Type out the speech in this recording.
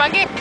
spaghetti.